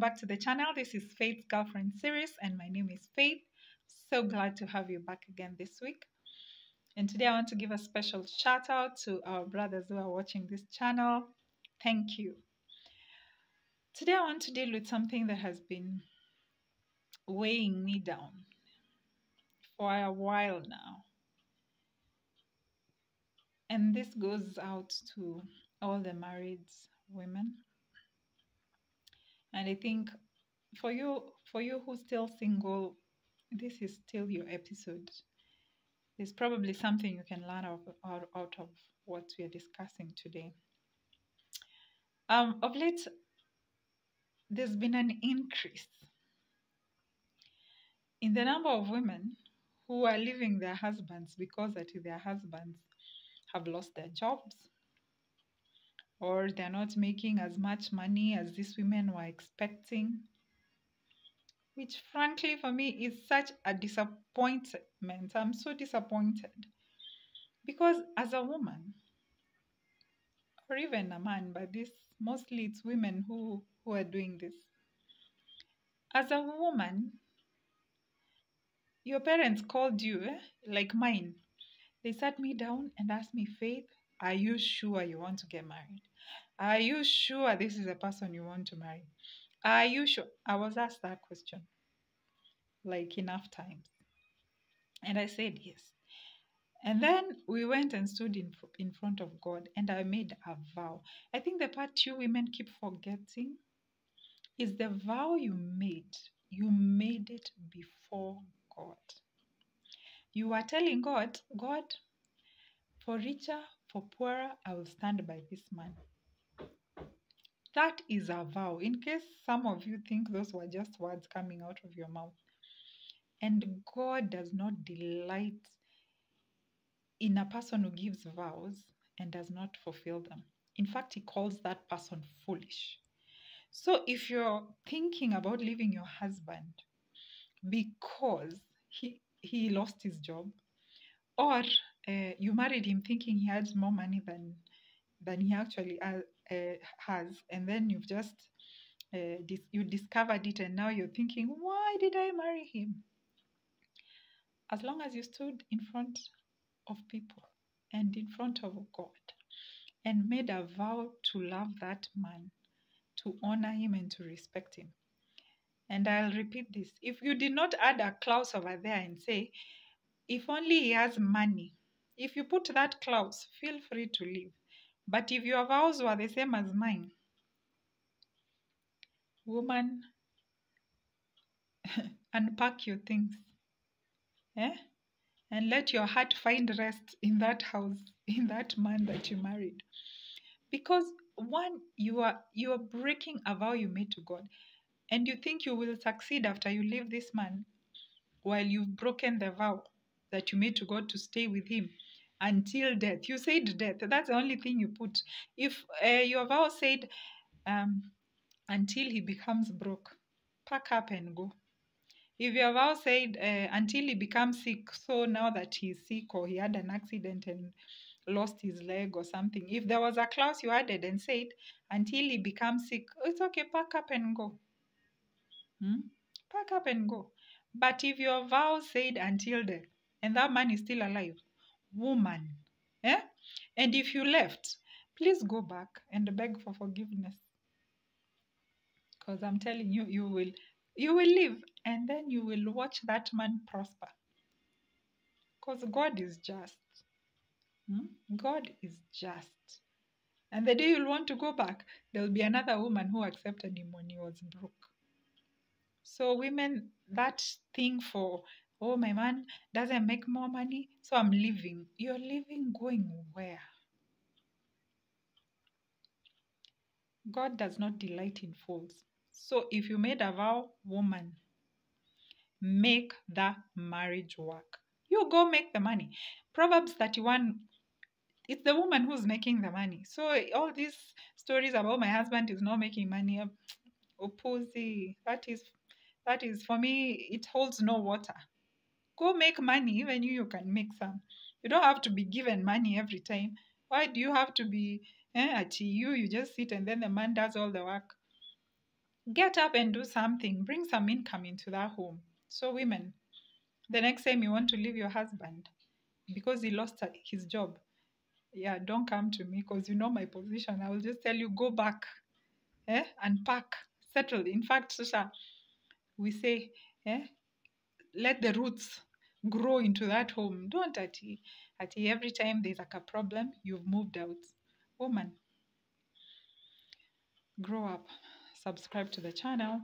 channel. This is Faith's Girlfriend series, and my name is Faith. So glad to have you back again this week. And today I want to give a special shout out to our brothers who are watching this channel. Thank you. Today I want to deal with something that has been weighing me down for a while now. And this goes out to all the married women and i think for you for you who's still single this is still your episode. There's probably something you can learn out, out, out of what we are discussing today. Um, of late there's been an increase in the number of women who are leaving their husbands because that their husbands have lost their jobs or they're not making as much money as these women were expecting, which frankly for me is such a disappointment. I'm so disappointed because as a woman, or even a man, but this mostly it's women who, who are doing this. As a woman, your parents called you, eh? like mine. They sat me down and asked me, Faith, are you sure you want to get married? Are you sure this is the person you want to marry? Are you sure? I was asked that question like enough times. And I said yes. And then we went and stood in, in front of God and I made a vow. I think the part you women keep forgetting is the vow you made. You made it before God. You are telling God, God, for richer, for poorer, I will stand by this man. That is a vow. In case some of you think those were just words coming out of your mouth. And God does not delight in a person who gives vows and does not fulfill them. In fact, He calls that person foolish. So if you're thinking about leaving your husband because he, he lost his job, or uh, you married him thinking he has more money than than he actually uh, uh, has. And then you've just uh, dis- you discovered it and now you're thinking why did i marry him? As long as you stood in front of people and in front of god and made a vow to love that man to honor him and to respect him. And i'll repeat this if you did not add a clause over there and say if only he has money if you put that clause feel free to leave but if your vows were the same as mine, woman, unpack your things. Eh? And let your heart find rest in that house, in that man that you married. Because one, you are you are breaking a vow you made to God. And you think you will succeed after you leave this man while you've broken the vow that you made to God to stay with him until death. You said death. That's the only thing you put. If uh, your vow said um, until he becomes broke, pack up and go. If your vow said uh, until he becomes sick, so now that he's sick or he had an accident and lost his leg or something, if there was a clause you added and said until he becomes sick, it's okay, pack up and go. Hmm? Pack up and go. But if your vow said until death and that man is still alive, woman. Eh? And if you left, please go back and beg for forgiveness. Because I'm telling you, you will you will live and then you will watch that man prosper. Because God is just. Hmm? God is just. And the day you'll want to go back, there'll be another woman who accepted him when he was broke. So, women, that thing for oh, my man doesn't make more money, so I'm leaving. You're leaving going where? God does not delight in fools. So if you made a vow, woman, make the marriage work. You go make the money. Proverbs 31 it's the woman who's making the money. So all these stories about my husband is not making money, opposite, oh, that is that is for me it holds no water go make money even you you can make some you don't have to be given money every time. Why do you have to be eh, at you? You just sit and then the man does all the work. Get up and do something. Bring some income into that home. So women the next time you want to leave your husband because he lost his job yeah don't come to me because you know my position. I will just tell you go back eh unpack settle. In fact Sasha, we say eh let the roots grow into that home. Don't at at every time there's like a problem you've moved out. Woman grow up. Subscribe to the channel